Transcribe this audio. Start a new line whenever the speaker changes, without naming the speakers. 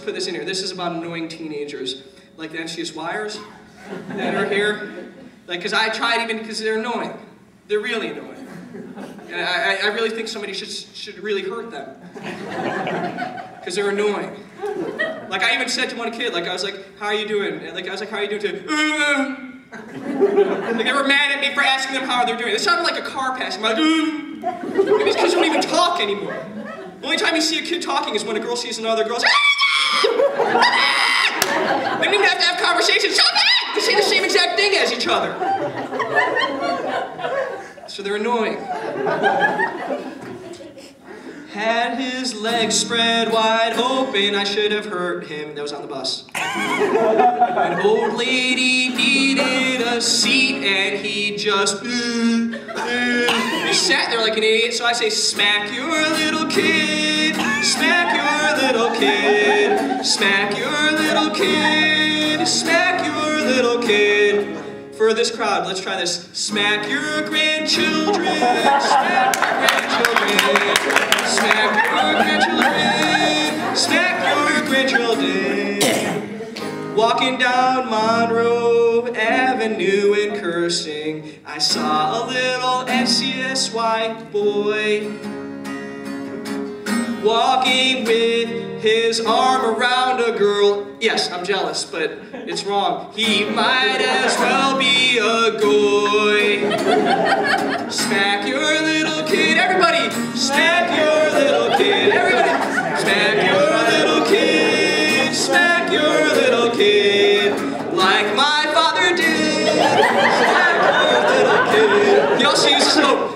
put this in here. This is about annoying teenagers, like the NCSYers that are here. Like, because I tried even because they're annoying. They're really annoying. And I, I really think somebody should, should really hurt them. Because they're annoying. Like, I even said to one kid, like, I was like, how are you doing? And like, I was like, how are you doing today? Uh. like, they were mad at me for asking them how they're doing. It sounded like a car passing by. Like, these kids don't even talk anymore. The only time you see a kid talking is when a girl sees another girl. They even have to have conversations. Shut up! They say the same exact thing as each other. So they're annoying. Had his legs spread wide open, I should have hurt him. That was on the bus. An old lady needed a seat and he just he sat there like an idiot. So I say, smack your little kid, smack your little kid, smack your little kid. For this crowd, let's try this. Smack your grandchildren, smack your grandchildren. Smack your grandchildren, smack your grandchildren. Walking down Monroe Avenue and cursing, I saw a little NCS white boy walking with his arm around a girl. Yes, I'm jealous, but it's wrong. He might as well be a goy. Smack your little kid, everybody! Smack your little kid, everybody! Smack your little kid, smack your little kid, like my father did. Smack your little kid. Y'all see, this.